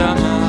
summer.